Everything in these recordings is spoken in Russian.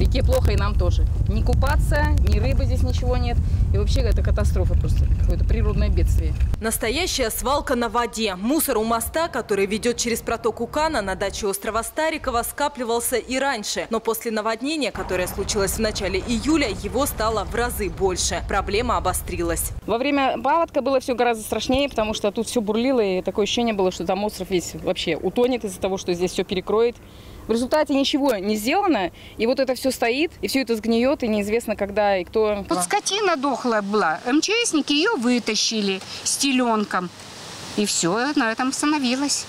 Реке плохо и нам тоже. Ни купаться, ни рыбы здесь ничего нет. И вообще это катастрофа просто, какое-то природное бедствие. Настоящая свалка на воде. Мусор у моста, который ведет через протоку Кана на даче острова Старикова, скапливался и раньше. Но после наводнения, которое случилось в начале июля, его стало в разы больше. Проблема обострилась. Во время паводка было все гораздо страшнее, потому что тут все бурлило, и такое ощущение было, что там остров весь вообще утонет из-за того, что здесь все перекроет. В результате ничего не сделано, и вот это все стоит, и все это сгниет, и неизвестно, когда и кто. Вот скотина дохлая была. МЧСники ее вытащили с теленком. И все, на этом остановилось.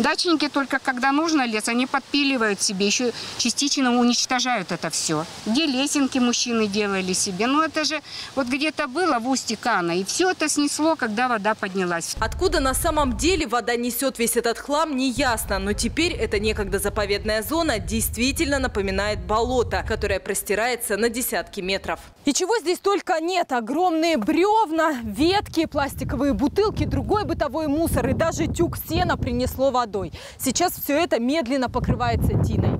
Дачники только когда нужно лес, они подпиливают себе, еще частично уничтожают это все. Где лесенки мужчины делали себе. Ну это же вот где-то было в устье Кана, и все это снесло, когда вода поднялась. Откуда на самом деле вода несет весь этот хлам, не ясно. Но теперь эта некогда заповедная зона действительно напоминает болото, которое простирается на десятки метров. И чего здесь только нет. Огромные бревна, ветки, пластиковые бутылки, другой бытовой мусор и даже тюк сена принесло водой. Сейчас все это медленно покрывается тиной.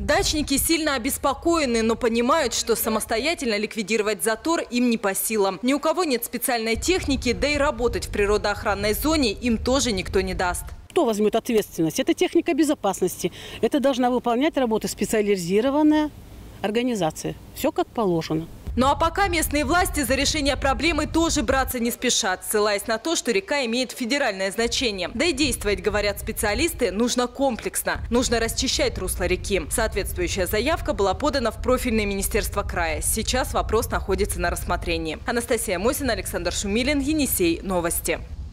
Дачники сильно обеспокоены, но понимают, что самостоятельно ликвидировать затор им не по силам. Ни у кого нет специальной техники, да и работать в природоохранной зоне им тоже никто не даст. Кто возьмет ответственность? Это техника безопасности. Это должна выполнять работу специализированная организация. Все как положено. Ну а пока местные власти за решение проблемы тоже браться не спешат, ссылаясь на то, что река имеет федеральное значение. Да и действовать, говорят специалисты, нужно комплексно. Нужно расчищать русло реки. Соответствующая заявка была подана в профильное министерство края. Сейчас вопрос находится на рассмотрении. Анастасия Мосина, Александр Шумилин, Енисей. Новости.